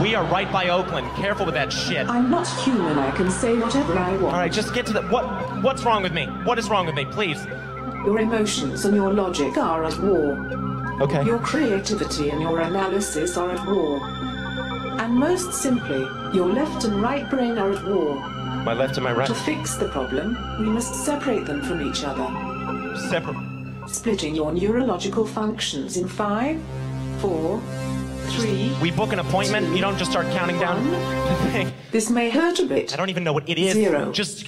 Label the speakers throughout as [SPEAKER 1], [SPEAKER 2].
[SPEAKER 1] We are right by Oakland. Careful with that shit.
[SPEAKER 2] I'm not human. I can say whatever I want.
[SPEAKER 1] All right, just get to the what. What's wrong with me? What is wrong with me, please?
[SPEAKER 2] Your emotions and your logic are at war.
[SPEAKER 1] Okay.
[SPEAKER 2] Your creativity and your analysis are at war. And most simply, your left and right brain are at war.
[SPEAKER 1] My left and my right.
[SPEAKER 2] To fix the problem, we must separate them from each other.
[SPEAKER 1] Separate.
[SPEAKER 2] Splitting your neurological functions in five, four, three.
[SPEAKER 1] We book an appointment. You don't just start counting down.
[SPEAKER 2] This may hurt a bit.
[SPEAKER 1] I don't even know what it is.
[SPEAKER 2] Zero.
[SPEAKER 1] Just.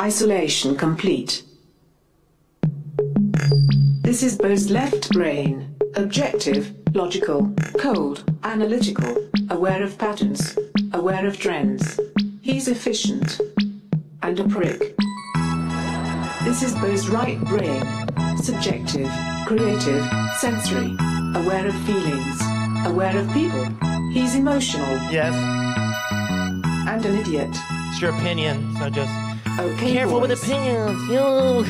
[SPEAKER 2] Isolation complete. This is Bo's left brain. Objective, logical, cold, analytical, aware of patterns, aware of trends. He's efficient. And a prick. This is Bo's right brain. Subjective, creative, sensory, aware of feelings, aware of people. He's emotional.
[SPEAKER 1] Yes.
[SPEAKER 2] And an idiot.
[SPEAKER 1] It's your opinion, so just.
[SPEAKER 2] Okay,
[SPEAKER 1] Careful with
[SPEAKER 2] boys.
[SPEAKER 1] opinions, you.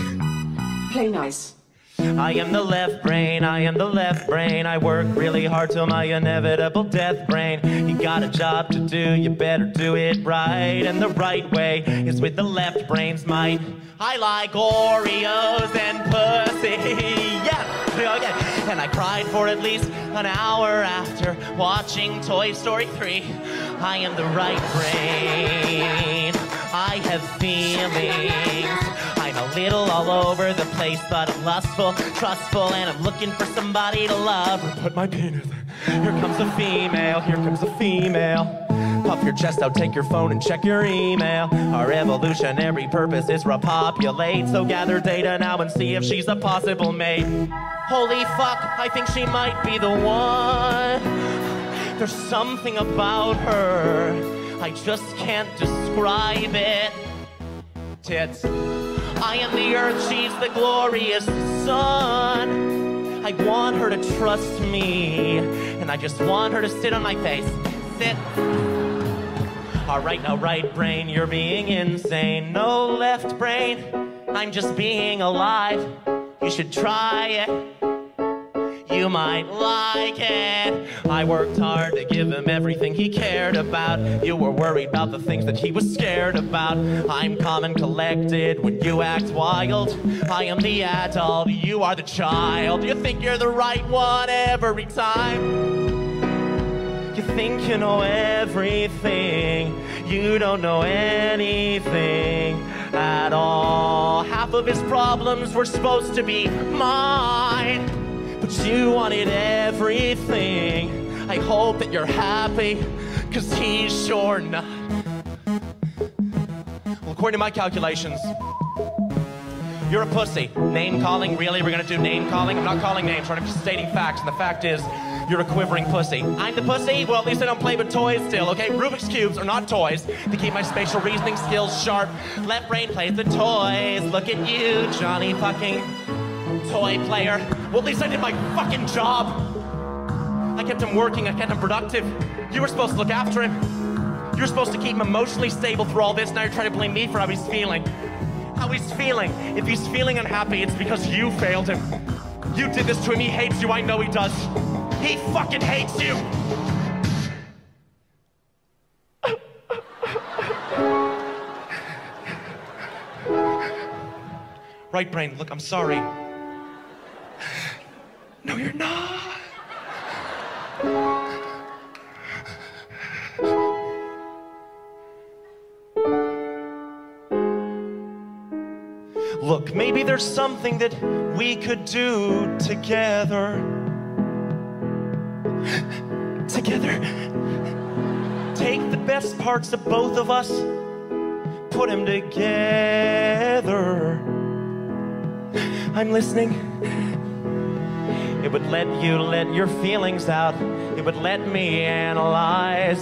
[SPEAKER 2] Play nice.
[SPEAKER 1] I am the left brain, I am the left brain. I work really hard till my inevitable death brain. You got a job to do, you better do it right. And the right way is with the left brain's might. I like Oreos and pussy, yeah, oh, yeah. And I cried for at least an hour after watching Toy Story 3. I am the right brain. I have feelings. All over the place, but I'm lustful, trustful, and I'm looking for somebody to love. Put my penis. Here comes a female. Here comes a female. Puff your chest out, take your phone and check your email. Our evolutionary purpose is repopulate. So gather data now and see if she's a possible mate. Holy fuck, I think she might be the one. There's something about her. I just can't describe it. Tits. I am the earth, she's the glorious sun. I want her to trust me, and I just want her to sit on my face. Sit. Alright, now, right brain, you're being insane. No left brain, I'm just being alive. You should try it you might like it. I worked hard to give him everything he cared about. You were worried about the things that he was scared about. I'm calm and collected when you act wild. I am the adult, you are the child. You think you're the right one every time. You think you know everything. You don't know anything at all. Half of his problems were supposed to be mine. You wanted everything. I hope that you're happy, cause he's sure not. Well, according to my calculations, you're a pussy. Name calling? Really? We're gonna do name calling? I'm not calling names, right? I'm just stating facts, and the fact is, you're a quivering pussy. I'm the pussy? Well, at least I don't play with toys still, okay? Rubik's Cubes are not toys. To keep my spatial reasoning skills sharp. Left brain plays with toys. Look at you, Johnny fucking toy player. Well, at least I did my fucking job. I kept him working, I kept him productive. You were supposed to look after him. You were supposed to keep him emotionally stable through all this. Now you're trying to blame me for how he's feeling. How he's feeling. If he's feeling unhappy, it's because you failed him. You did this to him. He hates you. I know he does. He fucking hates you. Right brain, look, I'm sorry. No, you're not. Look, maybe there's something that we could do together. Together. Take the best parts of both of us, put them together. I'm listening. It would let you let your feelings out. It would let me analyze.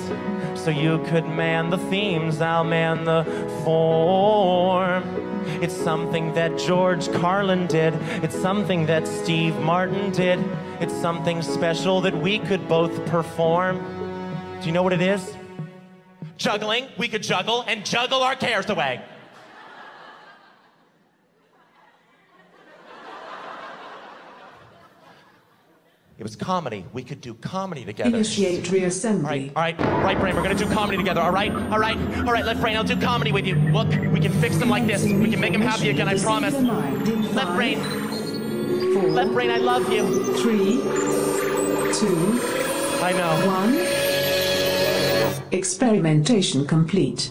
[SPEAKER 1] So you could man the themes, I'll man the form. It's something that George Carlin did. It's something that Steve Martin did. It's something special that we could both perform. Do you know what it is? Juggling. We could juggle and juggle our cares away. It was comedy. We could do comedy together.
[SPEAKER 2] Initiate
[SPEAKER 1] All right,
[SPEAKER 2] reassembly.
[SPEAKER 1] all right, right brain, we're gonna do comedy together, all right? All right, all right, left brain, I'll do comedy with you. Look, we can fix them like this. We can make them happy again, I promise.
[SPEAKER 2] The mind in
[SPEAKER 1] Left brain,
[SPEAKER 2] four,
[SPEAKER 1] left brain, I love you.
[SPEAKER 2] three, two,
[SPEAKER 1] I know.
[SPEAKER 2] one. Experimentation complete.